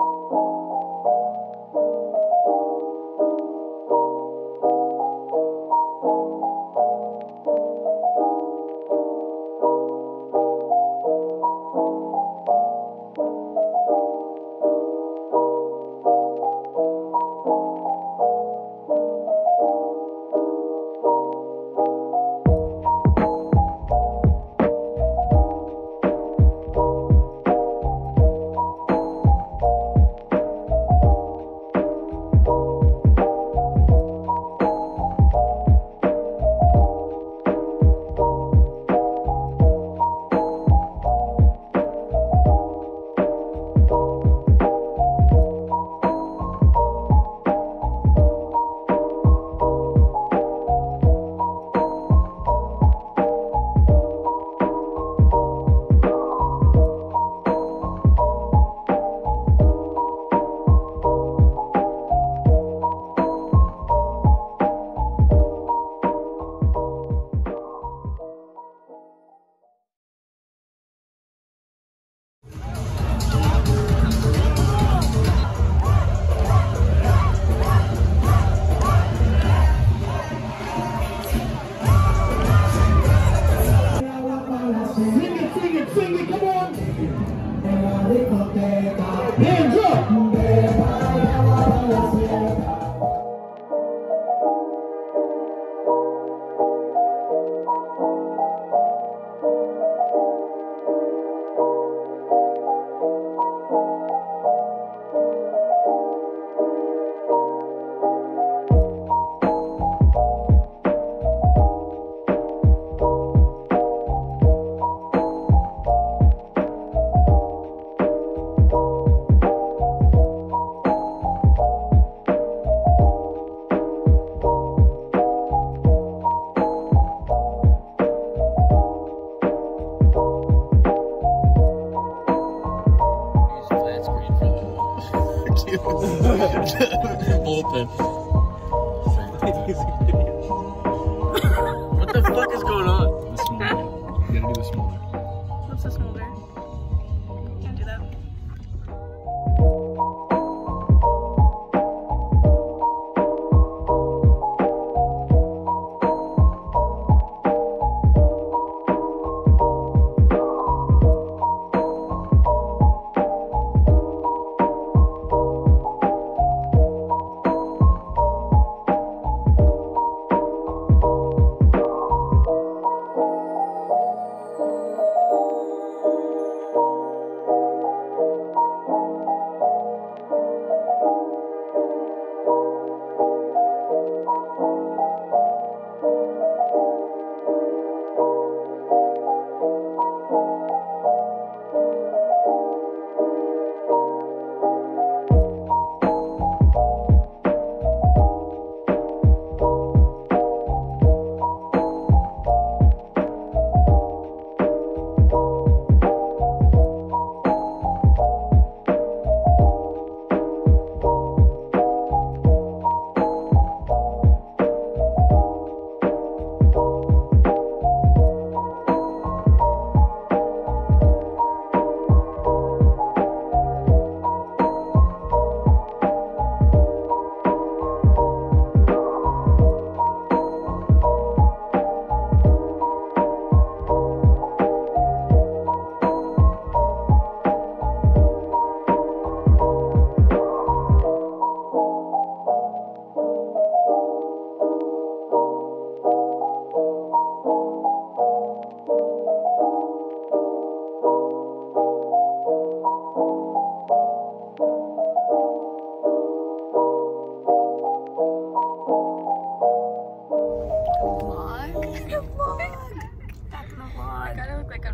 you.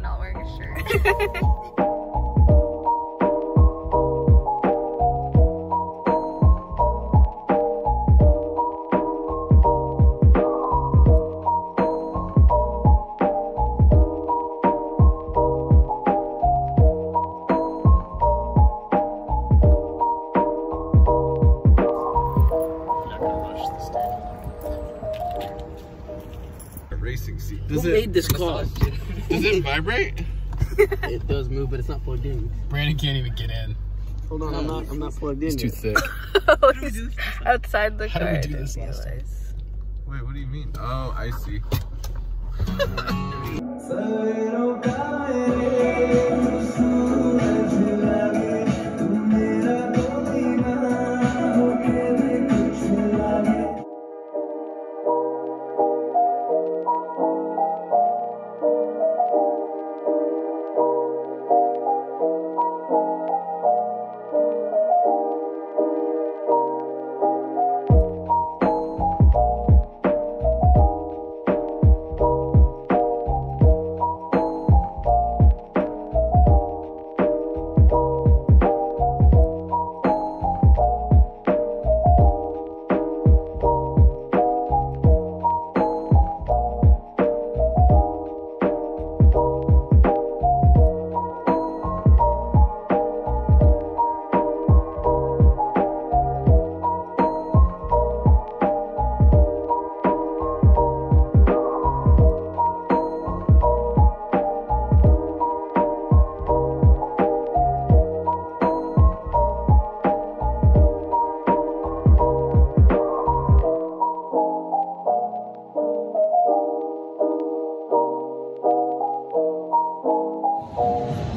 not wearing a shirt. racing seat. Does Who it made this call? Does it vibrate? it does move, but it's not plugged in. Brandon can't even get in. Hold on, I'm not. I'm not plugged in. It's yet. too thick. outside the How car. How do we do this? Wait, what do you mean? Oh, I see.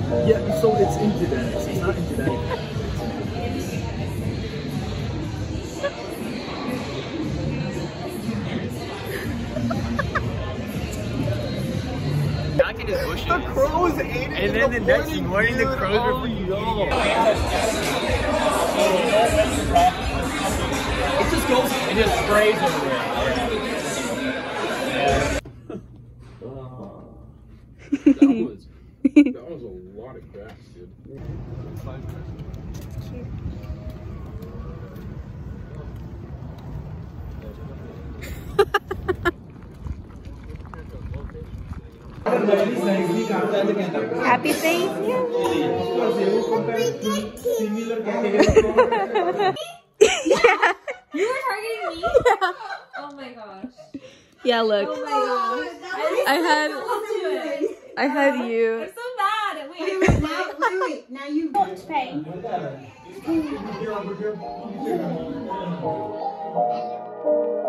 Yeah, so it's into that. It's not into in bushes. The crows ate it. And then the next morning, the crows were oh, freaking eating it. It just goes, it just sprays everywhere. That was that was a lot of grass, dude. Happy Thanksgiving. You were targeting me? Oh my gosh. Yeah, look. Oh my gosh. I had do it. I had you. I'm so mad. Wait. Now, wait, wait. Now you vote to pay. The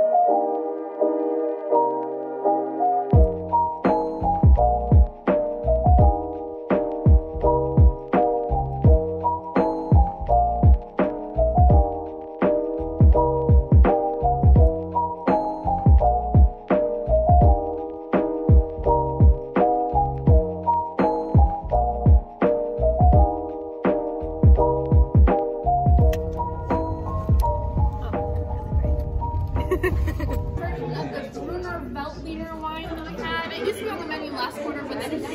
had. It used to be on the menu last quarter, but then it's, so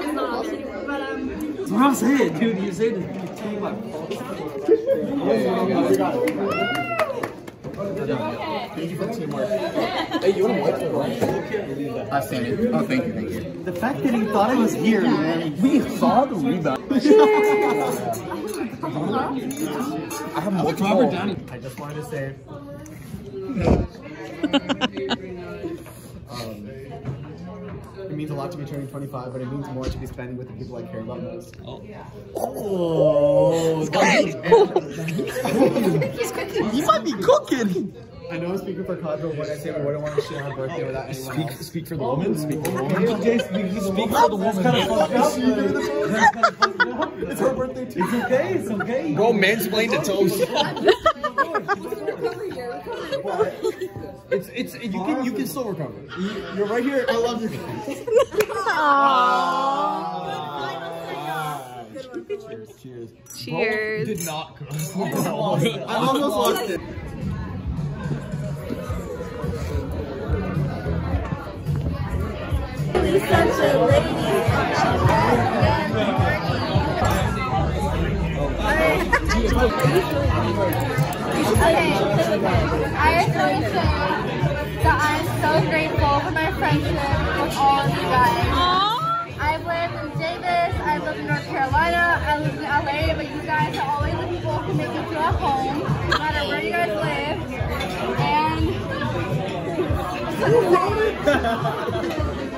it's not on anymore. But um, That's what I'm saying, dude. You say the team like. Thank you for the teamwork. hey, you want to watch it, right? I seen it. Oh, thank you, thank you. The fact that he thought I was here, man. We saw the rebound. I have more Robert Downey. I just wanted to say. um, it means a lot to be turning 25, but it means more to be spending with the people I care about most. Oh. oh you might be cooking. I know I'm speaking for Cadro when I say we wouldn't want to share our birthday without anyone Speak, else. speak for the woman. Speak for the woman. Okay, speak, speak for the woman. It's her birthday too. It's okay, it's okay. Go mansplain to Toast. It's it's you can you can still recover. You, you're right here. I love you guys. Cheers, cheers. Cheers. Did not. I almost lost it. Okay, I just want to say that I'm so grateful for my friendship with all of you guys. I've lived in Davis, I've lived in North Carolina, I lived in LA, but you guys are always the people who make me feel at home, no matter where you guys live. And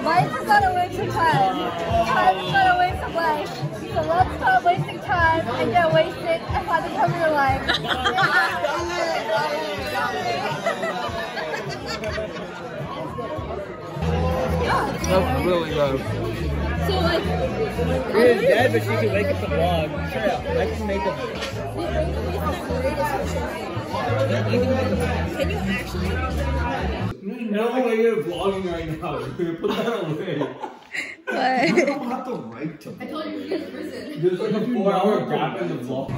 life is not a waste of time. Time is not a waste of life. So So let's stop wasting time and get wasted and find the time of your life. That's really good. so like, She is dead, but she can make us a vlog. Shut up. I can make a Can you actually? No way you're vlogging right now. Put that away. What? don't have the right to. I told you There's like a four hour gap in the vlog.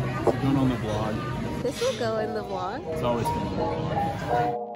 Going on the vlog. This will go in the vlog. It's always going